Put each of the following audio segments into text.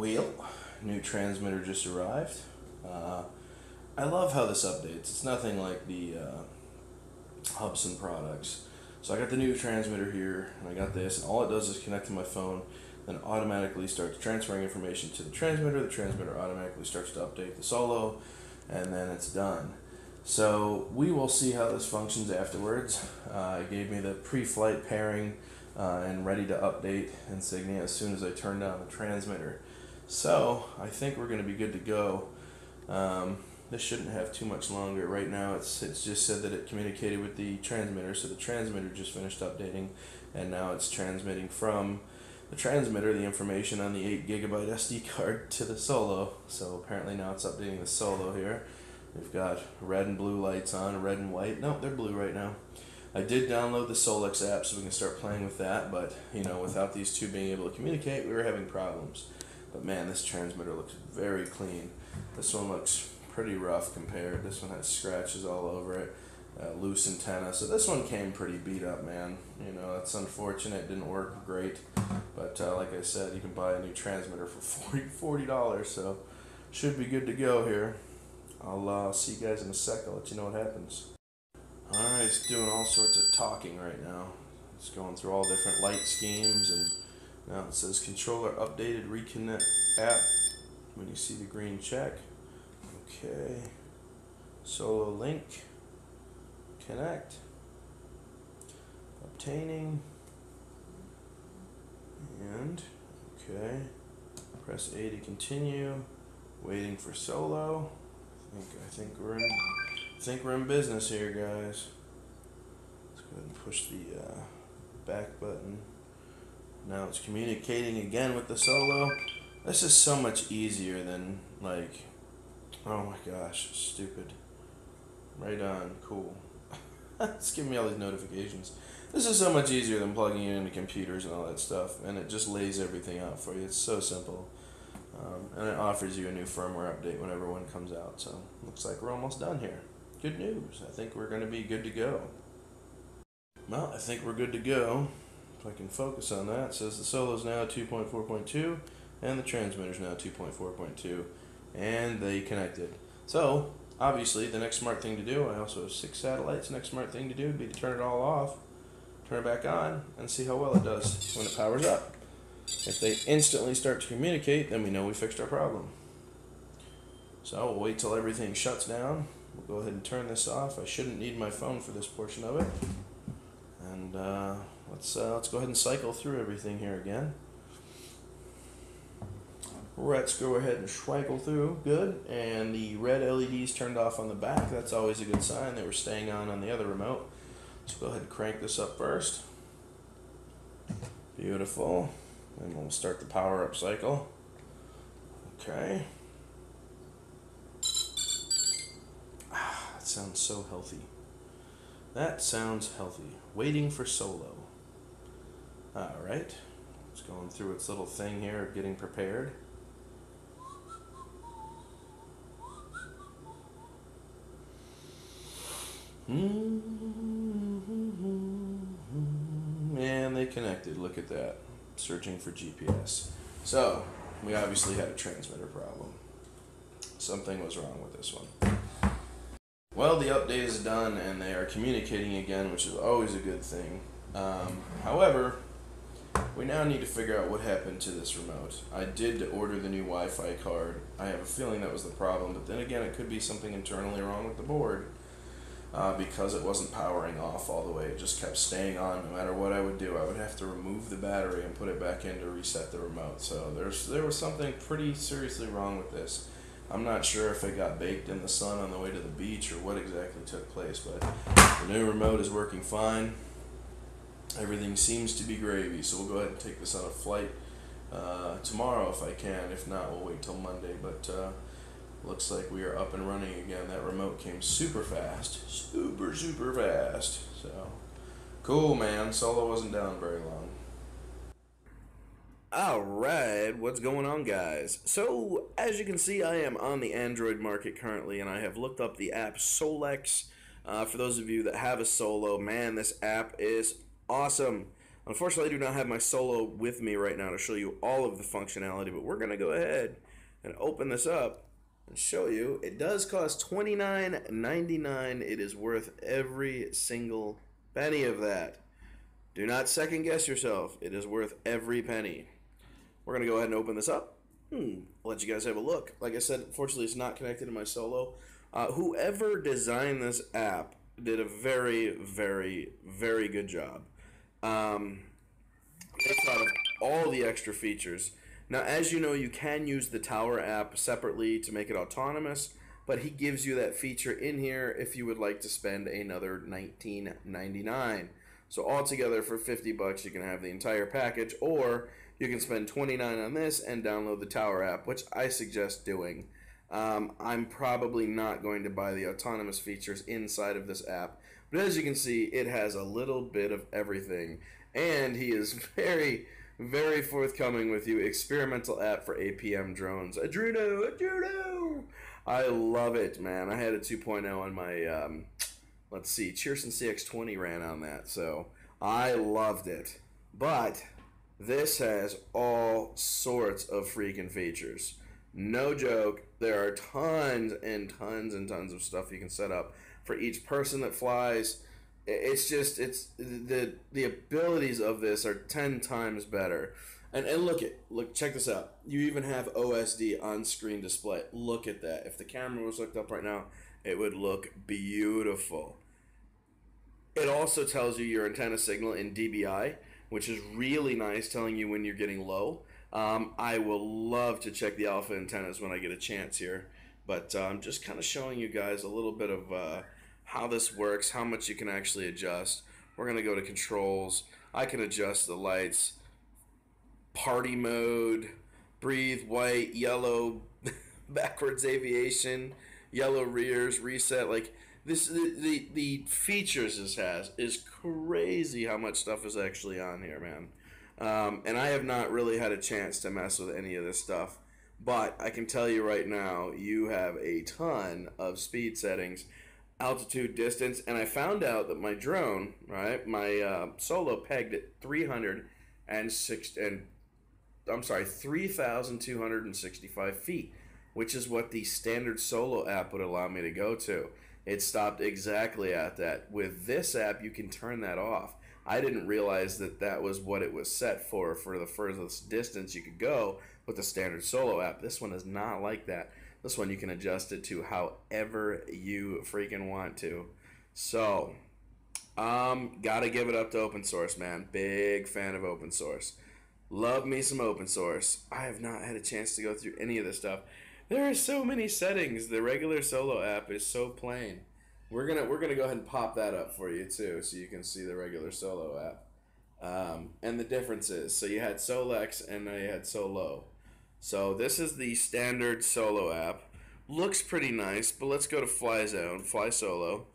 Wheel, new transmitter just arrived. Uh, I love how this updates. It's nothing like the uh, Hubsan products. So I got the new transmitter here, and I got this, and all it does is connect to my phone, then automatically starts transferring information to the transmitter. The transmitter automatically starts to update the solo, and then it's done. So we will see how this functions afterwards. Uh, it gave me the pre-flight pairing uh, and ready to update insignia as soon as I turn down the transmitter. So I think we're going to be good to go. Um, this shouldn't have too much longer. Right now, it's it's just said that it communicated with the transmitter, so the transmitter just finished updating, and now it's transmitting from the transmitter the information on the 8 gigabyte SD card to the Solo. So apparently now it's updating the Solo here. We've got red and blue lights on, red and white. No, they're blue right now. I did download the Solex app so we can start playing with that, but you know, without these two being able to communicate, we were having problems. But man, this transmitter looks very clean. This one looks pretty rough compared. This one has scratches all over it, uh, loose antenna. So this one came pretty beat up, man. You know, that's unfortunate. It didn't work great. But uh, like I said, you can buy a new transmitter for $40, $40 so should be good to go here. I'll uh, see you guys in a sec. I'll let you know what happens. Alright, it's doing all sorts of talking right now. It's going through all different light schemes and now it says controller updated reconnect app when you see the green check. Okay. Solo link. Connect. Obtaining. And okay. Press A to continue. Waiting for solo. I think I think we're in I think we're in business here guys. Let's go ahead and push the uh, back button. Now it's communicating again with the solo. This is so much easier than like oh my gosh, stupid. Right on, cool. it's giving me all these notifications. This is so much easier than plugging it into computers and all that stuff, and it just lays everything out for you. It's so simple. Um, and it offers you a new firmware update whenever one comes out. So looks like we're almost done here. Good news. I think we're going to be good to go. Well, I think we're good to go. If I can focus on that, it says the solo is now 2.4.2 and the transmitter is now 2.4.2 and they connected. So obviously the next smart thing to do, I also have six satellites, the next smart thing to do would be to turn it all off, turn it back on, and see how well it does when it powers up. If they instantly start to communicate, then we know we fixed our problem. So we'll wait till everything shuts down. We'll go ahead and turn this off. I shouldn't need my phone for this portion of it. And uh, let's uh, let's go ahead and cycle through everything here again. Let's go ahead and schwaggle through. Good. And the red LEDs turned off on the back. That's always a good sign. They were staying on on the other remote. Let's go ahead and crank this up first. Beautiful. And we'll start the power up cycle. Okay. Ah, that sounds so healthy. That sounds healthy. Waiting for solo. Alright. It's going through its little thing here of getting prepared. And they connected. Look at that searching for GPS. So, we obviously had a transmitter problem. Something was wrong with this one. Well, the update is done and they are communicating again, which is always a good thing. Um, however, we now need to figure out what happened to this remote. I did order the new Wi-Fi card. I have a feeling that was the problem, but then again, it could be something internally wrong with the board uh, because it wasn't powering off all the way. It just kept staying on no matter what I would do. I would have to remove the battery and put it back in to reset the remote. So there's there was something pretty seriously wrong with this. I'm not sure if it got baked in the sun on the way to the beach or what exactly took place, but the new remote is working fine. Everything seems to be gravy, so we'll go ahead and take this on a flight uh, tomorrow if I can. If not, we'll wait till Monday. But uh, Looks like we are up and running again. That remote came super fast. Super, super fast. So, cool, man. Solo wasn't down very long. Alright, what's going on, guys? So, as you can see, I am on the Android market currently, and I have looked up the app Solex. Uh, for those of you that have a Solo, man, this app is awesome. Unfortunately, I do not have my Solo with me right now to show you all of the functionality, but we're going to go ahead and open this up and show you. It does cost $29.99. It is worth every single penny of that. Do not second guess yourself. It is worth every penny. We're going to go ahead and open this up. Hmm, I'll let you guys have a look. Like I said, unfortunately, it's not connected to my Solo. Uh, whoever designed this app did a very, very, very good job. Um, they thought of all the extra features. Now, as you know, you can use the Tower app separately to make it autonomous, but he gives you that feature in here if you would like to spend another $19.99. So altogether, for 50 bucks, you can have the entire package, or you can spend 29 on this and download the Tower app, which I suggest doing. Um, I'm probably not going to buy the autonomous features inside of this app, but as you can see, it has a little bit of everything, and he is very, very forthcoming with you. Experimental app for APM drones. Arduino, Arduino! I love it, man. I had a 2.0 on my, um, let's see, Cheerson CX20 ran on that, so I loved it. But this has all sorts of freaking features. No joke. There are tons and tons and tons of stuff you can set up for each person that flies. It's just it's the the abilities of this are ten times better. And and look at look check this out. You even have OSD on screen display. Look at that. If the camera was hooked up right now, it would look beautiful. It also tells you your antenna signal in dBi, which is really nice, telling you when you're getting low. Um, I will love to check the Alfa antennas when I get a chance here, but I'm um, just kind of showing you guys a little bit of uh, how this works, how much you can actually adjust. We're going to go to controls. I can adjust the lights, party mode, breathe, white, yellow, backwards aviation, yellow rears, reset. Like this, the, the, the features this has is crazy how much stuff is actually on here, man. Um, and I have not really had a chance to mess with any of this stuff. But I can tell you right now, you have a ton of speed settings, altitude, distance, and I found out that my drone, right, my uh, solo pegged at 306 and I'm sorry, 3,265 feet, which is what the standard solo app would allow me to go to. It stopped exactly at that. With this app, you can turn that off. I didn't realize that that was what it was set for, for the furthest distance you could go with the standard solo app. This one is not like that. This one you can adjust it to however you freaking want to. So, um, gotta give it up to open source, man. Big fan of open source. Love me some open source. I have not had a chance to go through any of this stuff. There are so many settings. The regular solo app is so plain. We're gonna we're gonna go ahead and pop that up for you too, so you can see the regular solo app. Um, and the differences. So you had Solex and now you had Solo. So this is the standard solo app. Looks pretty nice, but let's go to Fly Zone, Fly Solo,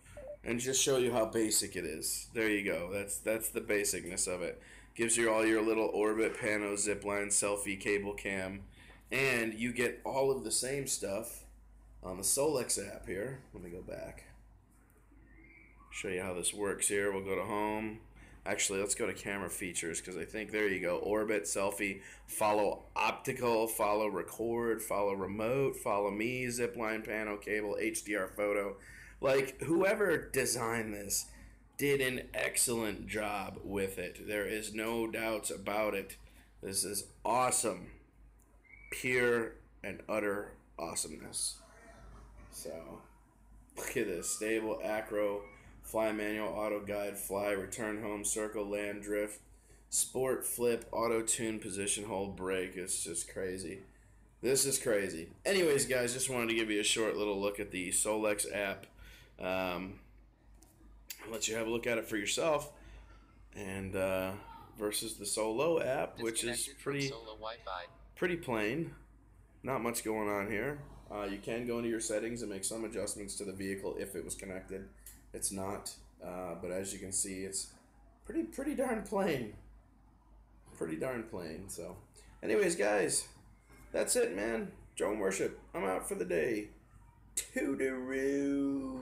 and just show you how basic it is. There you go. That's that's the basicness of it. Gives you all your little orbit, pano, zipline, selfie, cable cam, and you get all of the same stuff on the Solex app here. Let me go back show you how this works here. We'll go to home. Actually, let's go to camera features because I think there you go. Orbit, selfie, follow optical, follow record, follow remote, follow me, zipline panel, cable, HDR photo. Like whoever designed this did an excellent job with it. There is no doubts about it. This is awesome. Pure and utter awesomeness. So, look at this. Stable, acro, fly manual, auto guide, fly, return home, circle, land, drift, sport, flip, auto tune, position, hold, brake. It's just crazy. This is crazy. Anyways, guys, just wanted to give you a short little look at the Solex app. Um, I'll let you have a look at it for yourself. And uh, versus the Solo app, which is pretty pretty plain. Not much going on here. Uh, you can go into your settings and make some adjustments to the vehicle if it was connected. It's not, uh, but as you can see, it's pretty pretty darn plain. Pretty darn plain. So, anyways, guys, that's it, man. Drone worship. I'm out for the day. Toodaloo.